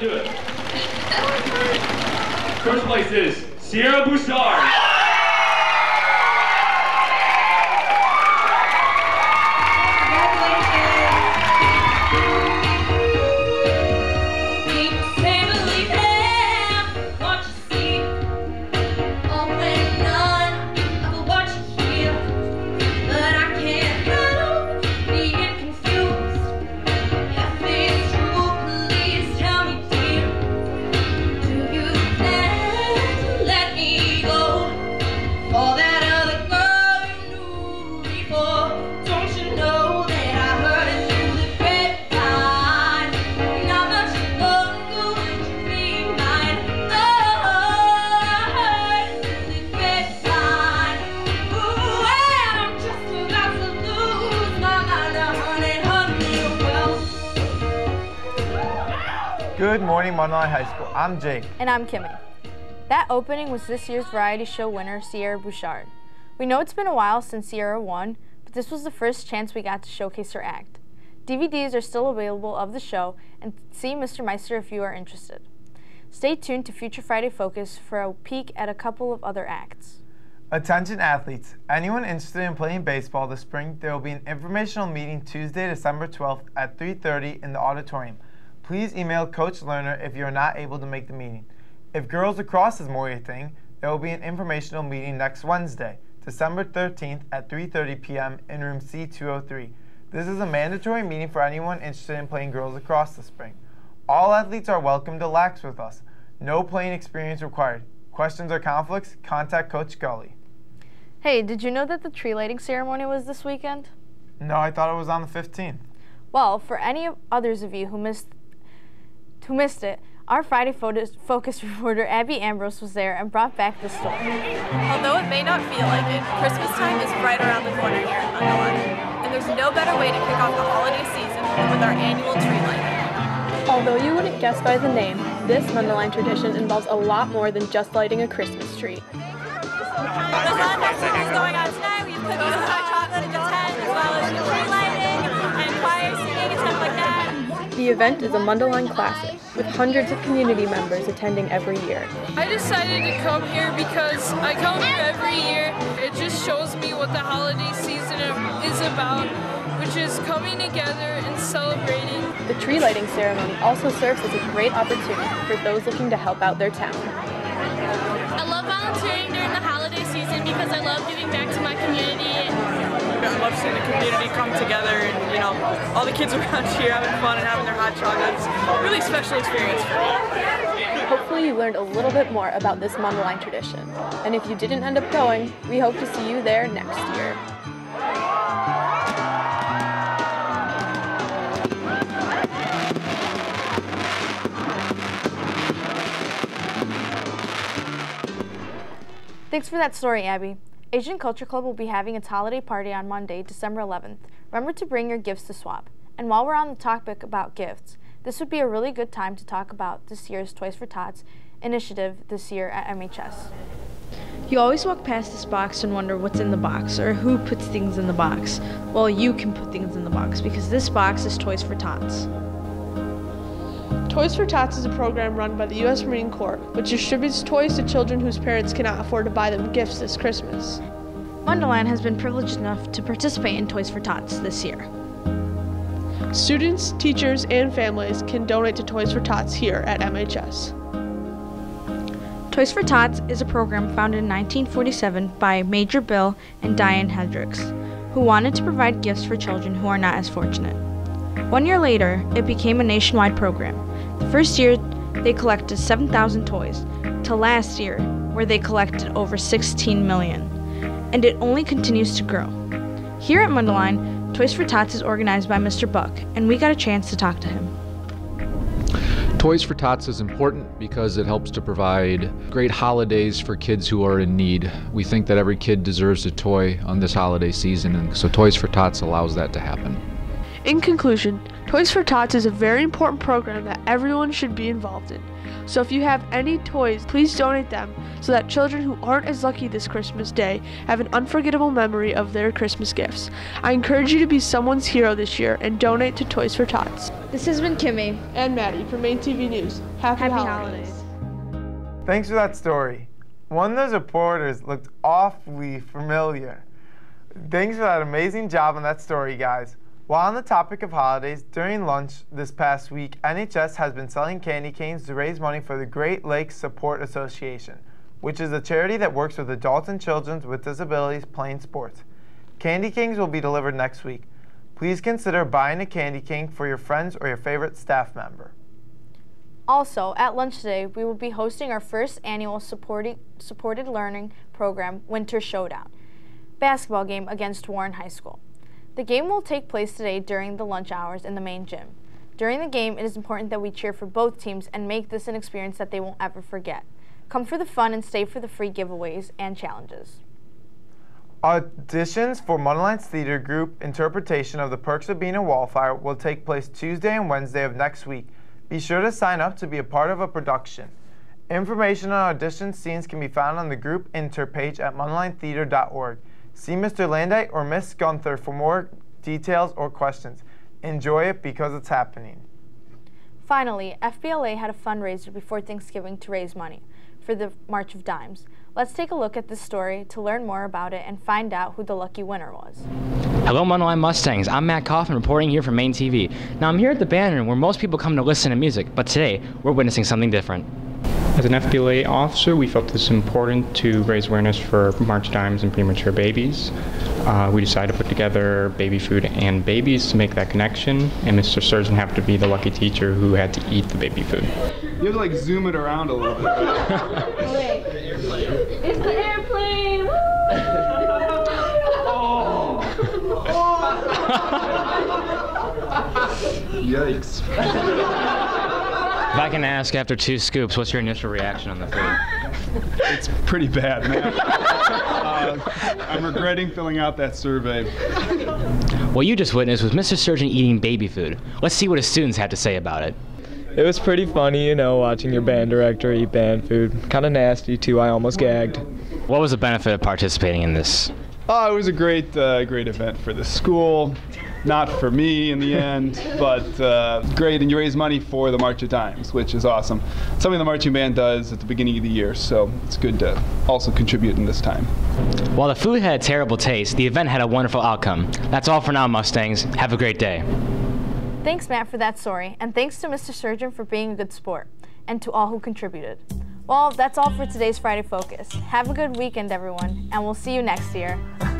Do it. First place is Sierra Bouchard. Good morning, Mundelein High School. I'm Jake. And I'm Kimmy. That opening was this year's variety show winner, Sierra Bouchard. We know it's been a while since Sierra won, but this was the first chance we got to showcase her act. DVDs are still available of the show, and see Mr. Meister if you are interested. Stay tuned to Future Friday Focus for a peek at a couple of other acts. Attention athletes. Anyone interested in playing baseball this spring, there will be an informational meeting Tuesday, December 12th at 3.30 in the auditorium. Please email Coach Lerner if you are not able to make the meeting. If girls lacrosse is more your thing, there will be an informational meeting next Wednesday, December 13th at 3.30 p.m. in room C203. This is a mandatory meeting for anyone interested in playing girls lacrosse this spring. All athletes are welcome to lax with us. No playing experience required. Questions or conflicts? Contact Coach Gully. Hey, did you know that the tree lighting ceremony was this weekend? No, I thought it was on the 15th. Well, for any others of you who missed who missed it, our Friday Focus reporter Abby Ambrose was there and brought back the story. Although it may not feel like it, Christmas time is right around the corner here in Mundelein. And there's no better way to kick off the holiday season than with our annual tree lighting. Although you wouldn't guess by the name, this Mundelein tradition involves a lot more than just lighting a Christmas tree. The fun festival is going on tonight. We have cookies The event is a Mundelein classic, with hundreds of community members attending every year. I decided to come here because I come here every year. It just shows me what the holiday season is about, which is coming together and celebrating. The tree lighting ceremony also serves as a great opportunity for those looking to help out their town. Love seeing the community come together and, you know, all the kids around here having fun and having their hot chocolates. Really special experience for me. Hopefully you learned a little bit more about this Mundelein tradition. And if you didn't end up going, we hope to see you there next year. Thanks for that story, Abby. Asian Culture Club will be having its holiday party on Monday, December 11th. Remember to bring your gifts to swap. And while we're on the topic about gifts, this would be a really good time to talk about this year's Toys for Tots initiative this year at MHS. You always walk past this box and wonder what's in the box or who puts things in the box. Well, you can put things in the box because this box is Toys for Tots. Toys for Tots is a program run by the U.S. Marine Corps, which distributes toys to children whose parents cannot afford to buy them gifts this Christmas. Mundelein has been privileged enough to participate in Toys for Tots this year. Students, teachers, and families can donate to Toys for Tots here at MHS. Toys for Tots is a program founded in 1947 by Major Bill and Diane Hendricks, who wanted to provide gifts for children who are not as fortunate. One year later, it became a nationwide program. The first year, they collected 7,000 toys, to last year, where they collected over 16 million. And it only continues to grow. Here at Mundelein, Toys for Tots is organized by Mr. Buck, and we got a chance to talk to him. Toys for Tots is important because it helps to provide great holidays for kids who are in need. We think that every kid deserves a toy on this holiday season, and so Toys for Tots allows that to happen. In conclusion, Toys for Tots is a very important program that everyone should be involved in. So if you have any toys, please donate them so that children who aren't as lucky this Christmas Day have an unforgettable memory of their Christmas gifts. I encourage you to be someone's hero this year and donate to Toys for Tots. This has been Kimmy and Maddie from MANE TV News. Happy, Happy holidays. holidays. Thanks for that story. One of those reporters looked awfully familiar. Thanks for that amazing job on that story, guys. While on the topic of holidays, during lunch this past week, NHS has been selling candy canes to raise money for the Great Lakes Support Association, which is a charity that works with adults and children with disabilities playing sports. Candy canes will be delivered next week. Please consider buying a candy cane for your friends or your favorite staff member. Also, at lunch today, we will be hosting our first annual supported, supported learning program, Winter Showdown, basketball game against Warren High School. The game will take place today during the lunch hours in the main gym. During the game, it is important that we cheer for both teams and make this an experience that they won't ever forget. Come for the fun and stay for the free giveaways and challenges. Auditions for Mundeleins Theater Group interpretation of The Perks of Being a Wallflower will take place Tuesday and Wednesday of next week. Be sure to sign up to be a part of a production. Information on audition scenes can be found on the group inter page at mundeleintheater.org. See Mr. Landite or Miss Gunther for more details or questions. Enjoy it because it's happening. Finally, FBLA had a fundraiser before Thanksgiving to raise money for the March of Dimes. Let's take a look at this story to learn more about it and find out who the lucky winner was. Hello, Mundelein Mustangs. I'm Matt Coffin reporting here from MANE TV. Now, I'm here at the banner where most people come to listen to music, but today we're witnessing something different. As an FBLA officer, we felt it's important to raise awareness for March Dimes and premature babies. Uh, we decided to put together baby food and babies to make that connection, and Mr. Surgeon happened to be the lucky teacher who had to eat the baby food. You have to like zoom it around a little bit. Wait. It's the airplane! Yikes. If I can ask after two scoops, what's your initial reaction on the food? It's pretty bad, man. uh, I'm regretting filling out that survey. What you just witnessed was Mr. Surgeon eating baby food. Let's see what his students had to say about it. It was pretty funny, you know, watching your band director eat band food. Kind of nasty, too. I almost gagged. What was the benefit of participating in this? Oh, it was a great, uh, great event for the school. Not for me in the end, but uh, great. And you raise money for the March of Dimes, which is awesome. Something the marching band does at the beginning of the year, so it's good to also contribute in this time. While the food had a terrible taste, the event had a wonderful outcome. That's all for now, Mustangs. Have a great day. Thanks, Matt, for that story, and thanks to Mr. Surgeon for being a good sport, and to all who contributed. Well, that's all for today's Friday Focus. Have a good weekend, everyone, and we'll see you next year.